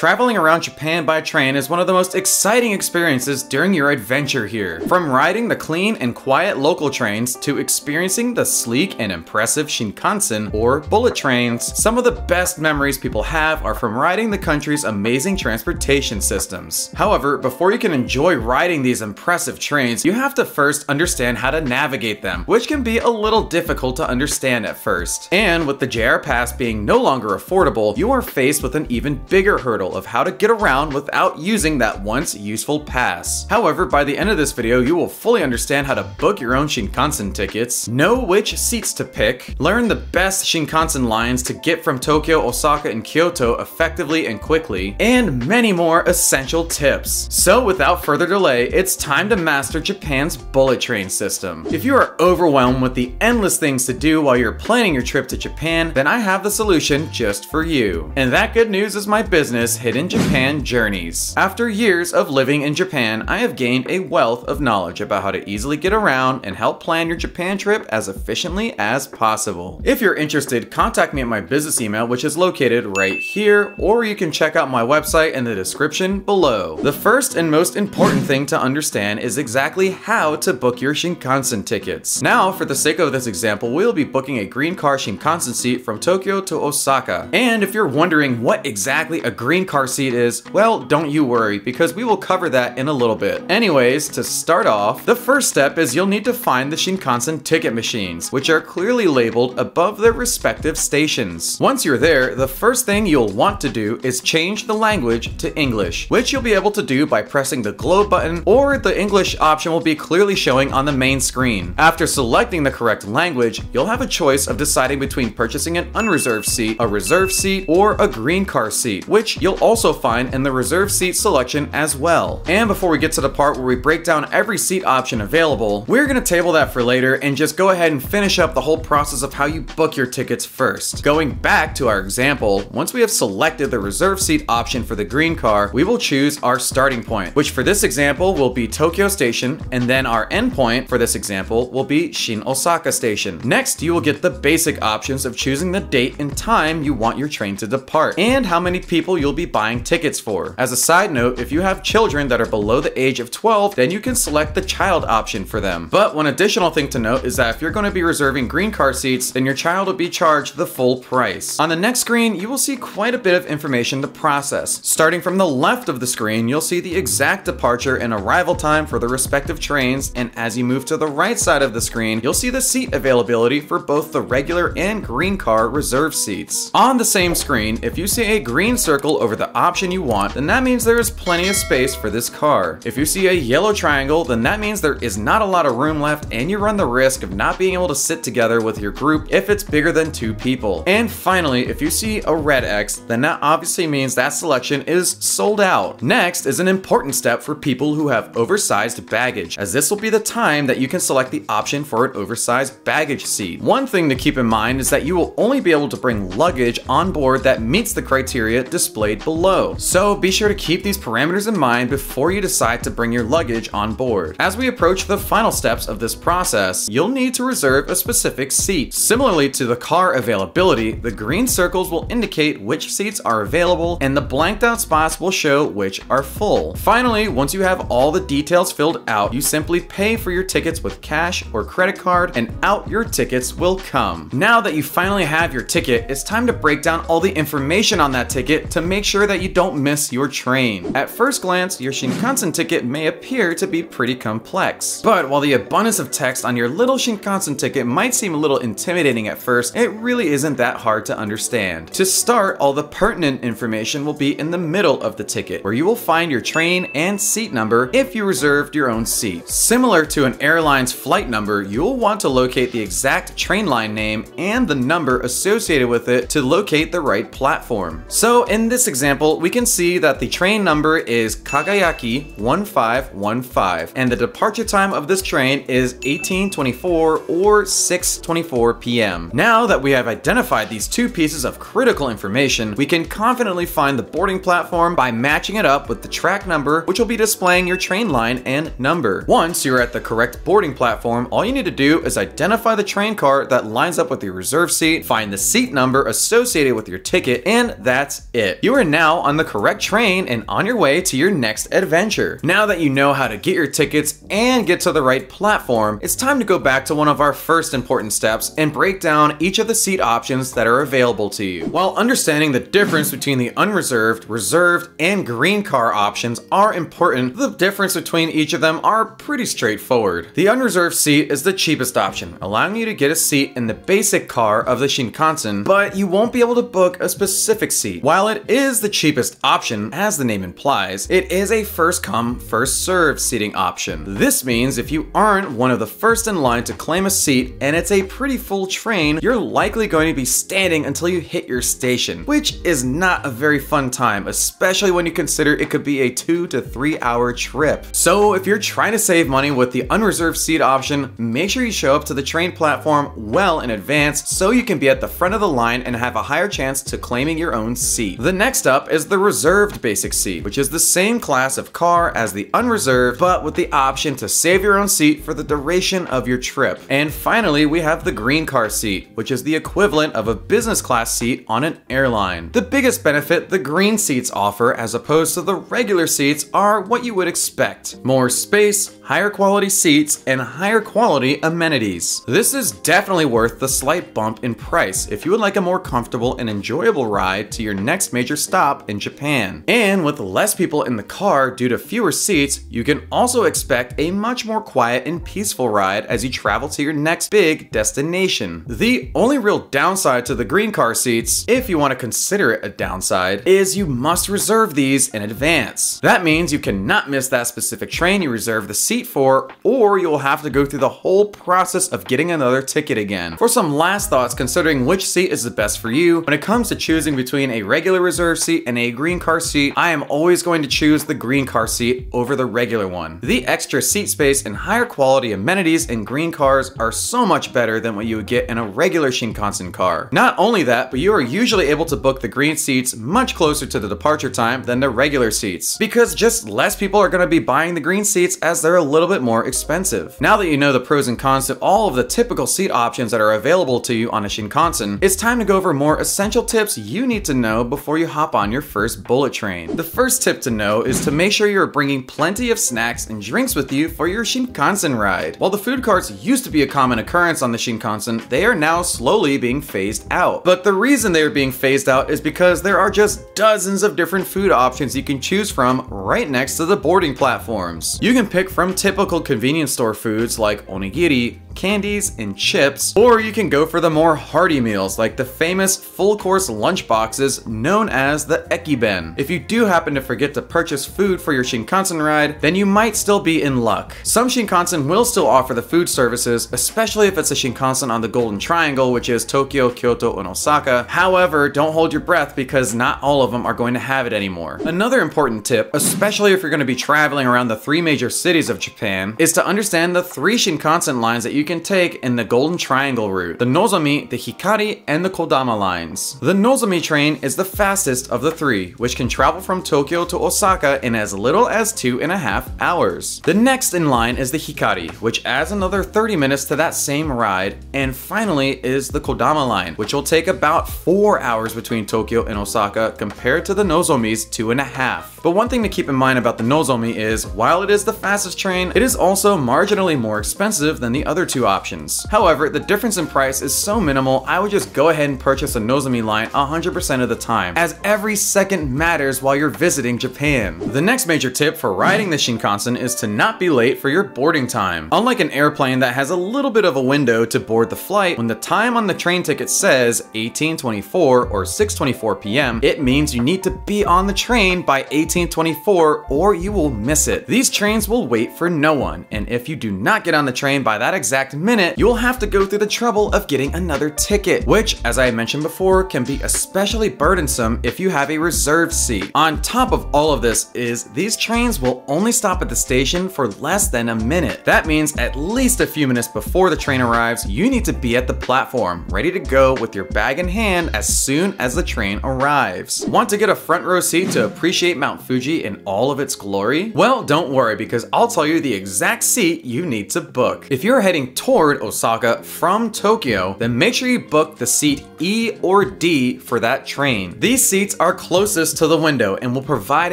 Traveling around Japan by train is one of the most exciting experiences during your adventure here. From riding the clean and quiet local trains to experiencing the sleek and impressive Shinkansen or bullet trains, some of the best memories people have are from riding the country's amazing transportation systems. However, before you can enjoy riding these impressive trains, you have to first understand how to navigate them, which can be a little difficult to understand at first. And with the JR Pass being no longer affordable, you are faced with an even bigger hurdle of how to get around without using that once useful pass. However, by the end of this video, you will fully understand how to book your own Shinkansen tickets, know which seats to pick, learn the best Shinkansen lines to get from Tokyo, Osaka, and Kyoto effectively and quickly, and many more essential tips. So without further delay, it's time to master Japan's bullet train system. If you are overwhelmed with the endless things to do while you're planning your trip to Japan, then I have the solution just for you. And that good news is my business, Hidden Japan Journeys. After years of living in Japan, I have gained a wealth of knowledge about how to easily get around and help plan your Japan trip as efficiently as possible. If you're interested, contact me at my business email, which is located right here, or you can check out my website in the description below. The first and most important thing to understand is exactly how to book your Shinkansen tickets. Now, for the sake of this example, we'll be booking a green car Shinkansen seat from Tokyo to Osaka. And if you're wondering what exactly a green car seat is, well, don't you worry, because we will cover that in a little bit. Anyways, to start off, the first step is you'll need to find the Shinkansen ticket machines, which are clearly labeled above their respective stations. Once you're there, the first thing you'll want to do is change the language to English, which you'll be able to do by pressing the globe button or the English option will be clearly showing on the main screen. After selecting the correct language, you'll have a choice of deciding between purchasing an unreserved seat, a reserved seat, or a green car seat, which you'll also find in the reserve seat selection as well. And before we get to the part where we break down every seat option available, we're gonna table that for later and just go ahead and finish up the whole process of how you book your tickets first. Going back to our example, once we have selected the reserve seat option for the green car, we will choose our starting point, which for this example will be Tokyo Station, and then our endpoint for this example will be Shin Osaka Station. Next, you will get the basic options of choosing the date and time you want your train to depart, and how many people you'll be buying tickets for. As a side note, if you have children that are below the age of 12, then you can select the child option for them. But one additional thing to note is that if you're going to be reserving green car seats, then your child will be charged the full price. On the next screen, you will see quite a bit of information to process. Starting from the left of the screen, you'll see the exact departure and arrival time for the respective trains, and as you move to the right side of the screen, you'll see the seat availability for both the regular and green car reserve seats. On the same screen, if you see a green circle over the option you want, then that means there is plenty of space for this car. If you see a yellow triangle, then that means there is not a lot of room left and you run the risk of not being able to sit together with your group if it's bigger than two people. And finally, if you see a red X, then that obviously means that selection is sold out. Next is an important step for people who have oversized baggage, as this will be the time that you can select the option for an oversized baggage seat. One thing to keep in mind is that you will only be able to bring luggage on board that meets the criteria displayed below. So be sure to keep these parameters in mind before you decide to bring your luggage on board. As we approach the final steps of this process, you'll need to reserve a specific seat. Similarly to the car availability, the green circles will indicate which seats are available and the blanked out spots will show which are full. Finally, once you have all the details filled out, you simply pay for your tickets with cash or credit card and out your tickets will come. Now that you finally have your ticket, it's time to break down all the information on that ticket to make sure that you don't miss your train. At first glance, your Shinkansen ticket may appear to be pretty complex. But while the abundance of text on your little Shinkansen ticket might seem a little intimidating at first, it really isn't that hard to understand. To start, all the pertinent information will be in the middle of the ticket, where you will find your train and seat number if you reserved your own seat. Similar to an airline's flight number, you'll want to locate the exact train line name and the number associated with it to locate the right platform. So in this example, we can see that the train number is Kagayaki 1515 and the departure time of this train is 1824 or 6.24 p.m. Now that we have identified these two pieces of critical information, we can confidently find the boarding platform by matching it up with the track number, which will be displaying your train line and number. Once you're at the correct boarding platform, all you need to do is identify the train car that lines up with your reserve seat, find the seat number associated with your ticket, and that's it. You are now on the correct train and on your way to your next adventure. Now that you know how to get your tickets and get to the right platform, it's time to go back to one of our first important steps and break down each of the seat options that are available to you. While understanding the difference between the unreserved, reserved, and green car options are important, the difference between each of them are pretty straightforward. The unreserved seat is the cheapest option, allowing you to get a seat in the basic car of the Shinkansen, but you won't be able to book a specific seat. While it is the cheapest option, as the name implies, it is a first come, first served seating option. This means if you aren't one of the first in line to claim a seat and it's a pretty full train, you're likely going to be standing until you hit your station, which is not a very fun time, especially when you consider it could be a two to three hour trip. So if you're trying to save money with the unreserved seat option, make sure you show up to the train platform well in advance so you can be at the front of the line and have a higher chance to claiming your own seat. The next up is the reserved basic seat, which is the same class of car as the unreserved, but with the option to save your own seat for the duration of your trip. And finally, we have the green car seat, which is the equivalent of a business class seat on an airline. The biggest benefit the green seats offer as opposed to the regular seats are what you would expect. More space, higher quality seats, and higher quality amenities. This is definitely worth the slight bump in price if you would like a more comfortable and enjoyable ride to your next major stop in Japan. And with less people in the car due to fewer seats, you can also expect a much more quiet and peaceful ride as you travel to your next big destination. The only real downside to the green car seats, if you want to consider it a downside, is you must reserve these in advance. That means you cannot miss that specific train you reserve the seat for, or you'll have to go through the whole process of getting another ticket again. For some last thoughts considering which seat is the best for you, when it comes to choosing between a regular reserve seat and a green car seat, I am always going to choose the green car seat over the regular one. The extra seat space and higher quality amenities in green cars are so much better than what you would get in a regular Shinkansen car. Not only that, but you are usually able to book the green seats much closer to the departure time than the regular seats, because just less people are going to be buying the green seats as they're little bit more expensive. Now that you know the pros and cons to all of the typical seat options that are available to you on a Shinkansen, it's time to go over more essential tips you need to know before you hop on your first bullet train. The first tip to know is to make sure you're bringing plenty of snacks and drinks with you for your Shinkansen ride. While the food carts used to be a common occurrence on the Shinkansen, they are now slowly being phased out. But the reason they are being phased out is because there are just dozens of different food options you can choose from right next to the boarding platforms. You can pick from typical convenience store foods like onigiri, candies, and chips, or you can go for the more hearty meals like the famous full course lunch boxes known as the Ekiben. If you do happen to forget to purchase food for your Shinkansen ride, then you might still be in luck. Some Shinkansen will still offer the food services, especially if it's a Shinkansen on the Golden Triangle, which is Tokyo, Kyoto, and Osaka. However, don't hold your breath because not all of them are going to have it anymore. Another important tip, especially if you're going to be traveling around the three major cities of Japan, is to understand the three Shinkansen lines that you can take in the Golden Triangle route, the Nozomi, the Hikari, and the Kodama lines. The Nozomi train is the fastest of the three, which can travel from Tokyo to Osaka in as little as two and a half hours. The next in line is the Hikari, which adds another 30 minutes to that same ride, and finally is the Kodama line, which will take about four hours between Tokyo and Osaka compared to the Nozomi's two and a half. But one thing to keep in mind about the Nozomi is, while it is the fastest train, it is also marginally more expensive than the other two options. However, the difference in price is so minimal, I would just go ahead and purchase a Nozomi line 100% of the time, as every second matters while you're visiting Japan. The next major tip for riding the Shinkansen is to not be late for your boarding time. Unlike an airplane that has a little bit of a window to board the flight, when the time on the train ticket says 1824 or 624 p.m., it means you need to be on the train by 1824 or you will miss it. These trains will wait for no one, and if you do not get on the train by that exact minute, you will have to go through the trouble of getting another ticket, which, as I mentioned before, can be especially burdensome if you have a reserved seat. On top of all of this is these trains will only stop at the station for less than a minute. That means at least a few minutes before the train arrives, you need to be at the platform, ready to go with your bag in hand as soon as the train arrives. Want to get a front row seat to appreciate Mount Fuji in all of its glory? Well, don't worry because I'll tell you the exact seat you need to book. If you're heading toward Osaka from Tokyo, then make sure you book the seat E or D for that train. These seats are closest to the window and will provide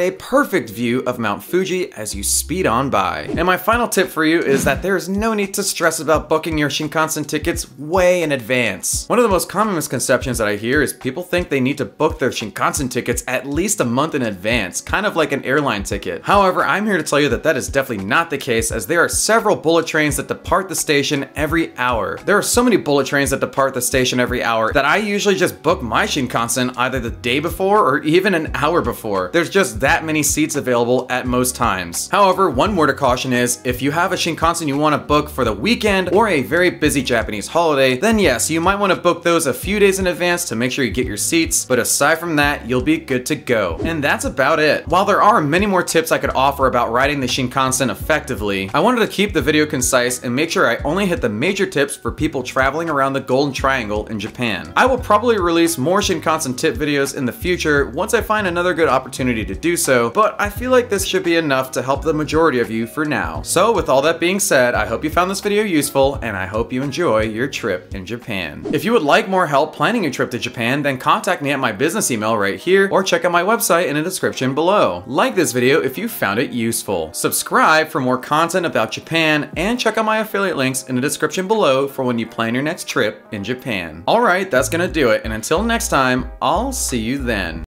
a perfect view of Mount Fuji as you speed on by. And my final tip for you is that there is no need to stress about booking your Shinkansen tickets way in advance. One of the most common misconceptions that I hear is people think they need to book their Shinkansen tickets at least a month in advance, kind of like an airline ticket. However, I'm here to tell you that that is definitely not the case as there are several bullet trains that depart the station every hour. There are so many bullet trains that depart the station every hour that I usually just book my Shinkansen either the day before or even an hour before. There's just that many seats available at most times. However, one word of caution is if you have a Shinkansen you want to book for the weekend or a very busy Japanese holiday, then yes, you might want to book those a few days in advance to make sure you get your seats, but aside from that, you'll be good to go. And that's about it. While there are many more tips I could offer about riding the Shinkansen effectively, I wanted to keep the video concise and make sure I only hit the major tips for people traveling around the Golden Triangle in Japan. I will probably release more Shinkansen tip videos in the future once I find another good opportunity to do so, but I feel like this should be enough to help the majority of you for now. So with all that being said, I hope you found this video useful and I hope you enjoy your trip in Japan. If you would like more help planning your trip to Japan, then contact me at my business email right here or check out my website in the description below. Like this video if you found it useful. Subscribe for more content about Japan and check out my affiliate links in the description below for when you plan your next trip in Japan. Alright, that's gonna do it and until next time, I'll see you then.